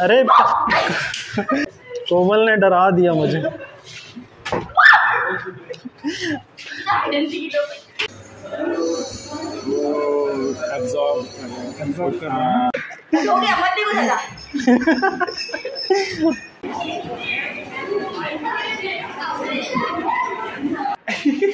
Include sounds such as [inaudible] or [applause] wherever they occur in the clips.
अरे कोमल ने डरा दिया मुझे हो गया मत देखो दादा अब ये हुआ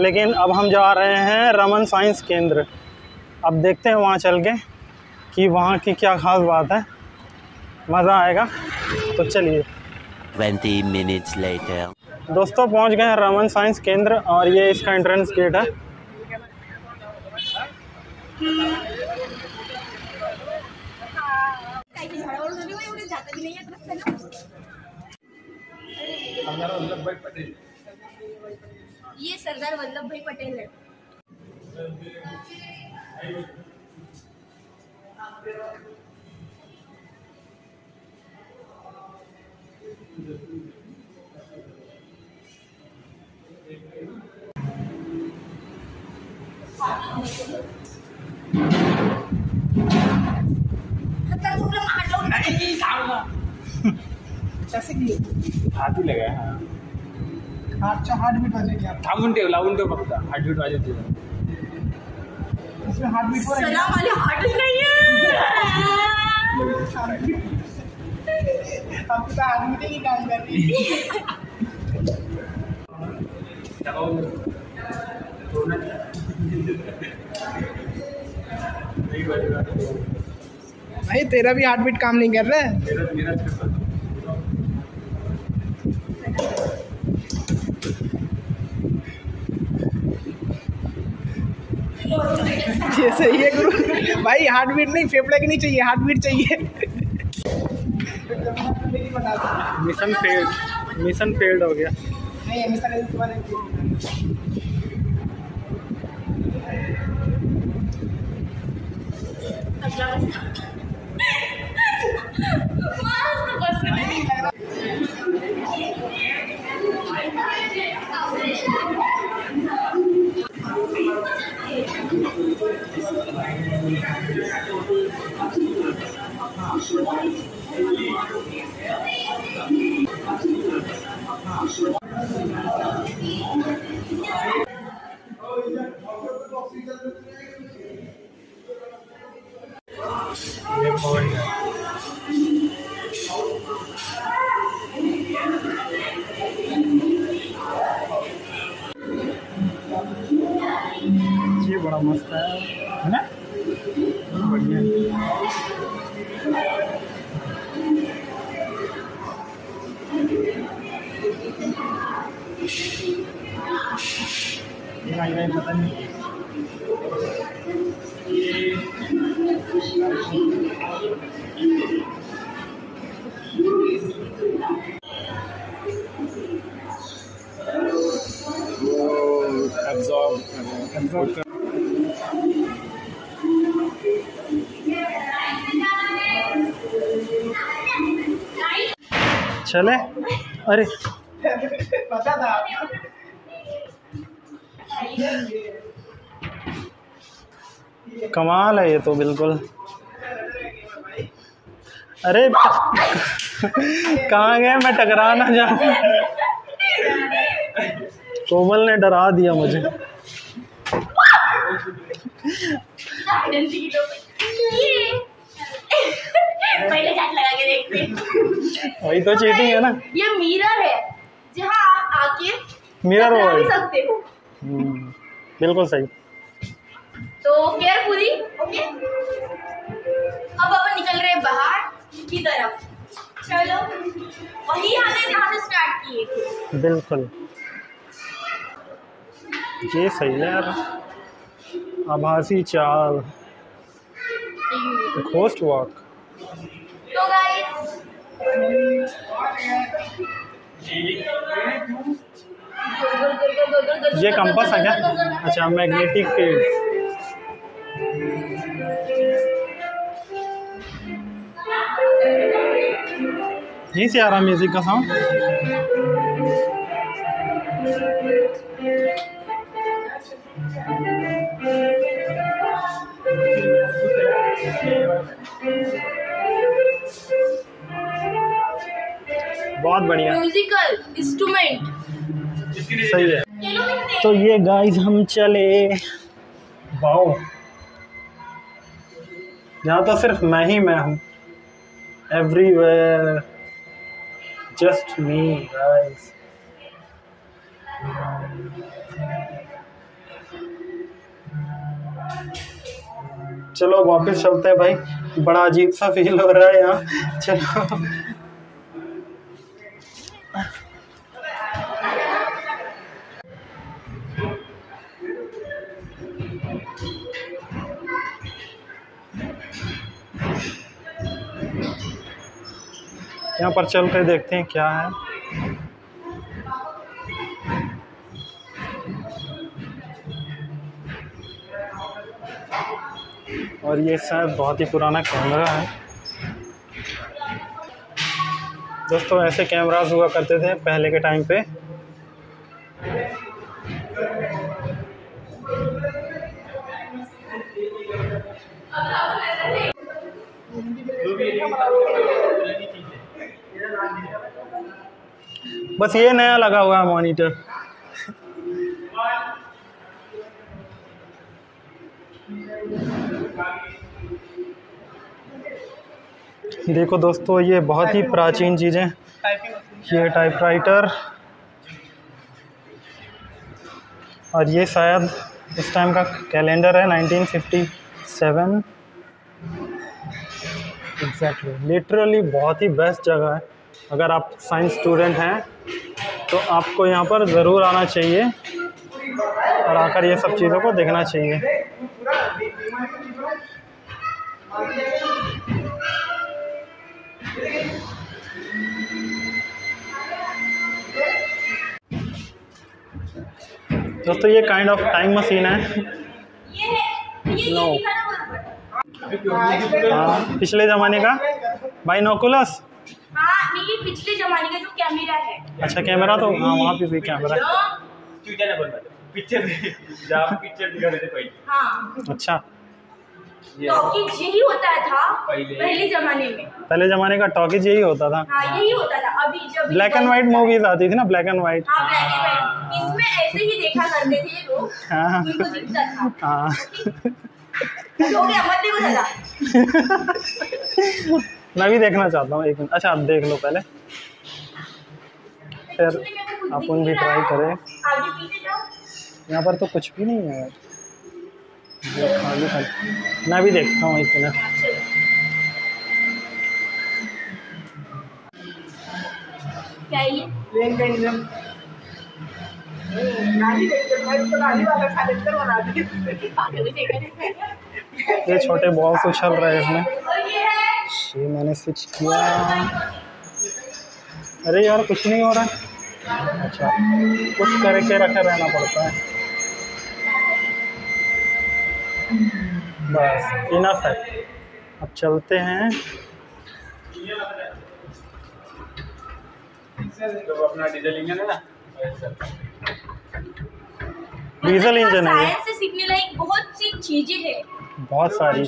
लेकिन अब हम जा रहे हैं रमन साइंस केंद्र अब देखते हैं वहाँ चल के कि वहाँ की क्या खास बात है मज़ा आएगा तो चलिए 20 minutes later. दोस्तों पहुँच गए हैं रमन साइंस केंद्र और ये इसका एंट्रेंस गेट है. सरदार वल्लभ भाई पटेल ये सरदार वल्लभ भाई पटेल है। तुला मार लावून हाती लगाय हार्टच्या हार्टबीट थांबून ठेव लावून ठेव फक्त. हार्टबीट वाजत तुझं आहे सलाम आले हार्टच नाहीये. आपला हार्टबीट ही काम करते भाई तेरा भी हार्टबीट काम नहीं कर रहा है? ये सही है गुरु। भाई हार्ट बीट नहीं फेफड़े की नहीं चाहिए हार्टबीट चाहिए। मिशन फेल्ड मिशन फेल्ड हो गया। नहीं चले। अरे। पता था कमाल है ये तो बिल्कुल। अरे, कहाँ गए? मैं टकरा ना जाऊँ कोमल ने डरा दिया मुझे। पहले लगा के देखते वही तो चीटिंग है ना। ये मिरर है जहाँ आप आके मिरर टकरा सकते हो। हम्म, बिल्कुल सही। तो केयरफुली ओके अब अपन निकल रहे हैं बाहर की तरफ़। चलो वही आने जहाँ से स्टार्ट किए थे। बिल्कुल। ये सही है यार। आभासी चाल। वॉक तो ये कंपास है क्या? अच्छा मैग्नेटिक फ़ील्ड यहीं से आ रहा म्यूज़िक का साउंड बहुत बढ़िया। म्यूजिकल इंस्ट्रूमेंट सही है। तो ये गाइस हम चले। वाओ। यहाँ तो सिर्फ़ मैं ही मैं हूँ। एवरीवेयर जस्ट मी गाइस चलो वापस चलते हैं भाई। बड़ा अजीब सा फील हो रहा है यहाँ। चलो। यहाँ पर चल कर देखते हैं क्या है। और ये शायद बहुत ही पुराना कैमरा है। दोस्तों, ऐसे कैमराज हुआ करते थे पहले के टाइम पे। बस ये नया लगा हुआ है मॉनिटर देखो दोस्तों, ये बहुत ही प्राचीन चीज़ें। ये टाइपराइटर और ये शायद इस टाइम का कैलेंडर है 1957 एग्जैक्टली लिटरली बहुत ही बेस्ट जगह है। अगर आप साइंस स्टूडेंट हैं तो आपको यहाँ पर ज़रूर आना चाहिए और आकर ये सब चीज़ों को देखना चाहिए। दोस्तों, ये काइंड ऑफ़ टाइम मशीन है। ना हाँ पिछले ज़माने का। बाइनोकुलस नहीं ये पिछले जमाने का जो कैमरा है। अच्छा कैमरा तो हाँ वहाँ पे भी कैमरा है। पिक्चर जहाँ पिक्चर थे हाँ। अच्छा। टॉकीज यही होता था पहले- पहले जमाने में। पहले ज़माने का टॉकीज यही होता था। हाँ यही होता था। अभी जब ब्लैक एंड वाइट मूवीज़ आती थी ना ब्लैक एंड वाइट हाँ ब्लैक एंड वाइट इसमें ऐसे ही देखा करते थे लोग। हाँ। उनको दिखता था। हाँ। हो गया मत देखो दादा [laughs] मैं भी देखना चाहता हूँ, एक मिनट। अच्छा आप देख लो पहले। फिर अपन भी ट्राई करें। यहाँ पर तो कुछ भी नहीं है। मैं भी देखता हूँ, एक मिनट। ये छोटे बॉल्स उछल रहे हैं इसमें। ये मैंने स्विच किया। अरे यार कुछ नहीं हो रहा। अच्छा कुछ करके रखे रहना पड़ता है। बस इनफ है। अब चलते हैं। तो अपना डीजल इंजन है है बहुत सी चीज़ें हैं। बहुत सारी।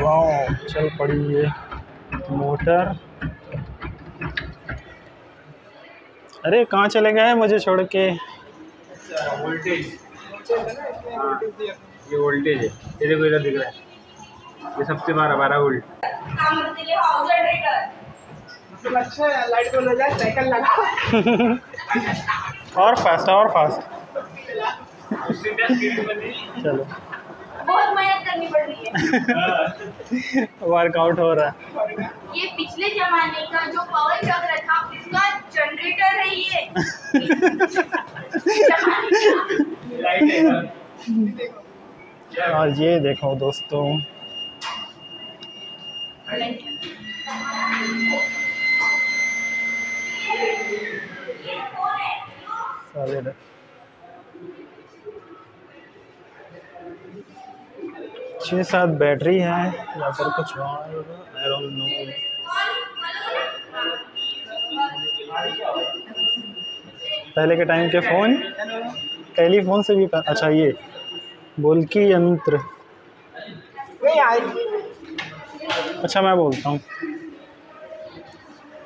वाह चल पड़ी ये मोटर। अरे कहाँ चले गए मुझे छोड़ के? वोल्टेज ये वोल्टेज है। ये देखो इधर दिख रहा है। ये सबसे बारह बारह वोल्ट अच्छा लाइट बोल हो जाए साइकिल लगा। [laughs] और फास्ट और फास्ट चलो। बहुत मेहनत करनी पड़ रही है। [laughs] वर्कआउट हो रहा है। ये पिछले जमाने का जो पवन चक्र था उसका जनरेटर है ये। और ये देखो दोस्तों। छः सात बैटरी है, या फिर कुछ नो पहले के टाइम के फ़ोन टेलीफोन से भी अच्छा ये। बोलकी यंत्र। अच्छा मैं बोलता हूँ।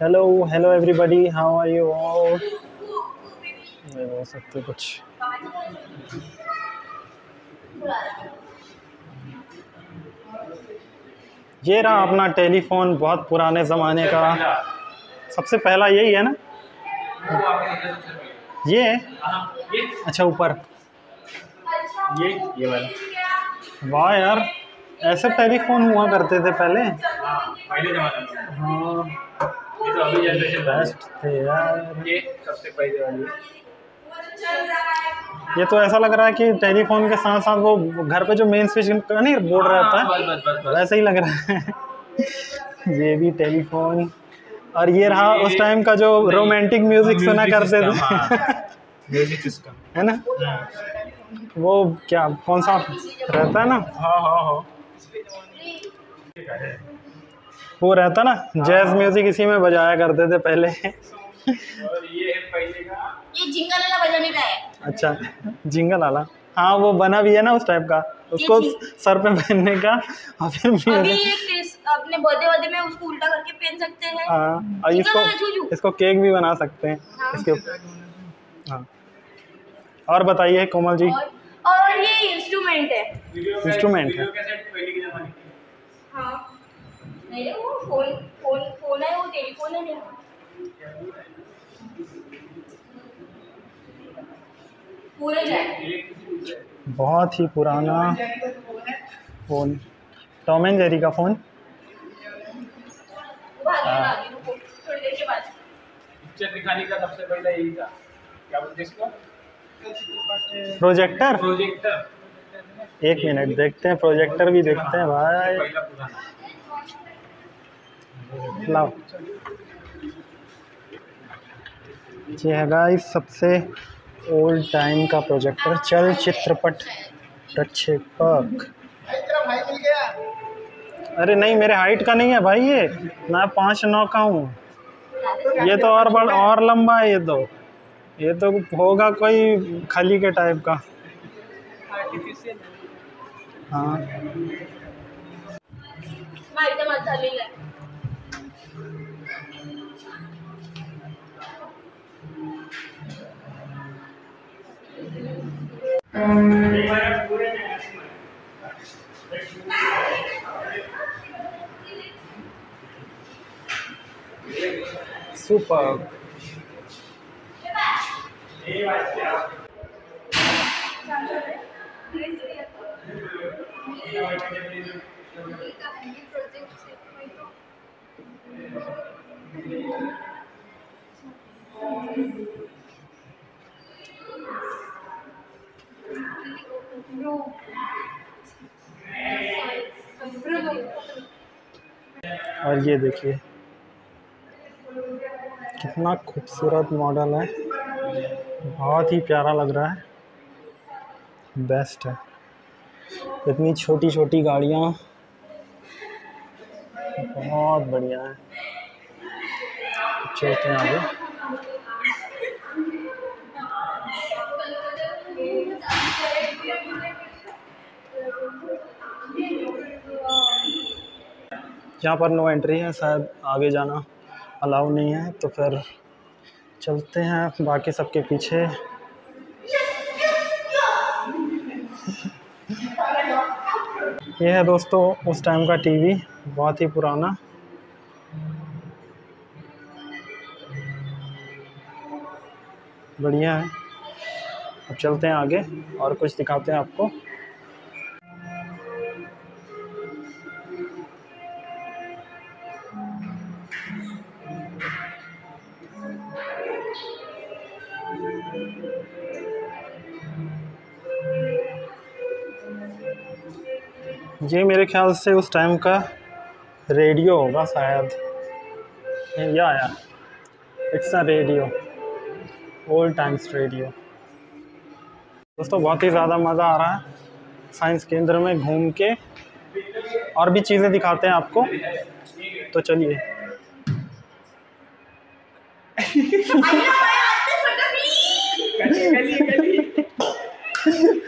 Hello hello everybody how are you all बोल सकते कुछ? ये रहा अपना टेलीफोन बहुत पुराने ज़माने का। सबसे पहला यही है ना? ये? अच्छा ऊपर। ये ये वाला। वाह यार ऐसे टेलीफोन हुआ करते थे पहले। हाँ पहले हाँ। ये तो अभी जनरेशन बेस्ट थे यार। ये सबसे पहले वाली। ये तो ऐसा लग रहा है कि टेलीफोन के साथ साथ वो घर पे जो मेन स्विच का नहीं बोर्ड रहता हाँ, है बस बस बस। वैसे ही लग रहा है। ये भी टेलीफोन। और ये रहा ये- उस टाइम का जो रोमांटिक म्यूज़िक सुना करते थे। हाँ। है ना? वो क्या कौन सा रहता है ना? हाँ हाँ हाँ। वो रहता ना जैज म्यूज़िक इसी में बजाया करते थे पहले। और ये है पहले का ये जिंगल वाला बजाने का है। अच्छा जिंगल वाला। हाँ वो बना भी है ना उस टाइप का। उसको सर पे पहनने का और फिर अभी अपने बर्थडे वर्डे में उसको उल्टा करके पहन सकते हैं। हाँ और इसको इसको केक भी बना सकते हैं। हाँ। इसके हाँ। और बताइए कोमल जी। और और ये इंस्ट्रूमेंट है। Instrument है। हाँ। नहीं वो फ़ोन फ़ोन फ़ोन है वो टेलीफोन है। पूरे बहुत ही पुराना फ़ोन टॉम एंड जेरी का फ़ोन? भागी भागी रुको थोड़ी देर के बाद। पिक्चर दिखाने का सबसे पहले यही था। क्या बोलते इसको? प्रोजेक्टर? प्रोजेक्टर। एक मिनट देखते हैं प्रोजेक्टर भी देखते हैं भाई। पहला लाओ। ये है गाइस सबसे ओल्ड टाइम का प्रोजेक्टर चल चित्रपट प्रक्षेपक। अरे नहीं, मेरे हाइट का नहीं है भाई ये। मैं पाँच नौ का हूँ। ये तो और बड़ा, और लंबा है ये तो। ये तो होगा कोई खली के टाइप का। हाँ। Super. Thank you. और ये देखिए, कितना खूबसूरत मॉडल है। बहुत ही प्यारा लग रहा है। बेस्ट है। इतनी छोटी छोटी गाड़ियाँ। बहुत बढ़िया है। चलते हैं आगे। यहाँ पर नो एंट्री है, शायद आगे जाना अलाउ नहीं है तो फिर चलते हैं बाकी सबके पीछे। [laughs] ये है दोस्तों उस टाइम का टीवी बहुत ही पुराना। बढ़िया है। अब चलते हैं आगे और कुछ दिखाते हैं आपको। ये मेरे ख्याल से उस टाइम का रेडियो होगा शायद। या या। It's a radio old times radio दोस्तों बहुत ही ज़्यादा मज़ा आ रहा है। साइंस केंद्र में घूम के और भी चीज़ें दिखाते हैं आपको। तो चलिए।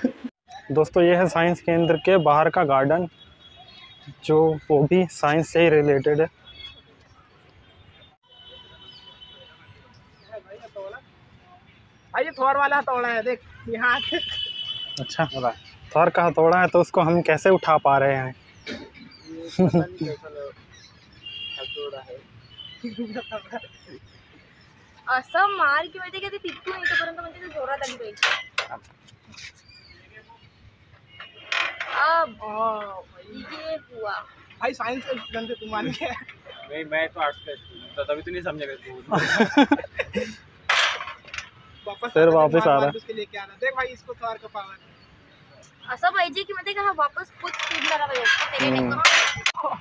[laughs] दोस्तों ये है साइंस केंद्र के बाहर का गार्डन जो वो भी साइंस से ही रिलेटेड है। भाई ये थोर वाला हथौड़ा है देख यहाँ अच्छा थर का हथौड़ा है तो उसको हम कैसे उठा पा रहे हैं? असं मार की माहिती का ते तिथून इथपर्यंत म्हणजे ते जोरात आली पाहिजे अब ये हुआ। भाई साइंस का स्टूडेंट है तू मान गया नहीं मैं तो आर्ट्स का student था, तभी तो नहीं समझेगा तू वापस फिर वापस आ रहा। के उसके लेके आना देख भाई इसको थोर का पावर पाहिजे की माहिती का हा वापस खुद स्पीड करा पाहिजे तेरे हम्म. नको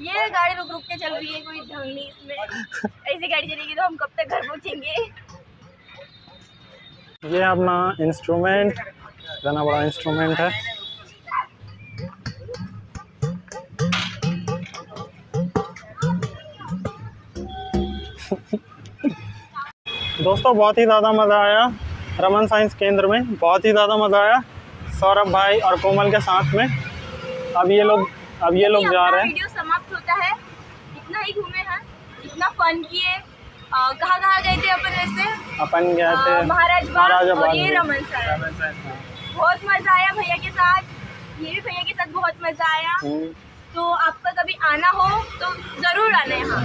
ये गाड़ी रुक रुक के चल रही है कोई ढंग नहीं इसमें। ऐसी गाड़ी चलेगी तो हम कब तक घर पहुँचेंगे? ये अपना इंस्ट्रूमेंट इतना बड़ा इंस्ट्रूमेंट है। [laughs] दोस्तों बहुत ही ज़्यादा मज़ा आया रमन साइंस केंद्र में। बहुत ही ज़्यादा मज़ा आया सौरभ भाई और कोमल के साथ में। अब ये लोग अब ये लोग जा रहे हैं। वीडियो समाप्त होता है। इतना ही घूमे हैं इतना फन किए। कहाँ कहाँ गए थे अपन वैसे? अपन गए थे महाराज बाग और ये। रमन सर बहुत मज़ा आया भैया के साथ। ये भी भैया के साथ बहुत मज़ा आया। हम्म, तो आपका कभी आना हो तो ज़रूर आना यहाँ।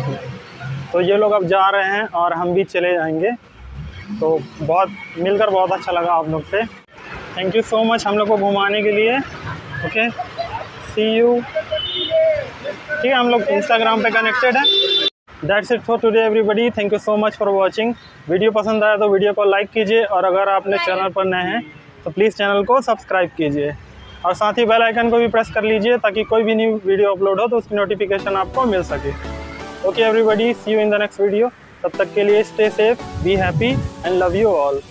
तो ये लोग अब जा रहे हैं और हम भी चले जाएँगे। तो बहुत मिलकर बहुत अच्छा लगा आप लोग से। थैंक यू सो मच हम लोग को घुमाने के लिए। ओके सी यू ठीक है हम लोग इंस्टाग्राम पे कनेक्टेड हैं। That's it for today everybody thank you so much for watching video पसंद आया तो वीडियो को लाइक कीजिए और अगर आपने चैनल पर नए हैं तो प्लीज़ चैनल को सब्सक्राइब कीजिए। और साथ ही बेल आइकन को भी प्रेस कर लीजिए ताकि कोई भी न्यू वीडियो अपलोड हो तो उसकी नोटिफिकेशन आपको मिल सके। Okay everybody see you in the next video तब तक के लिए stay safe be happy and love you all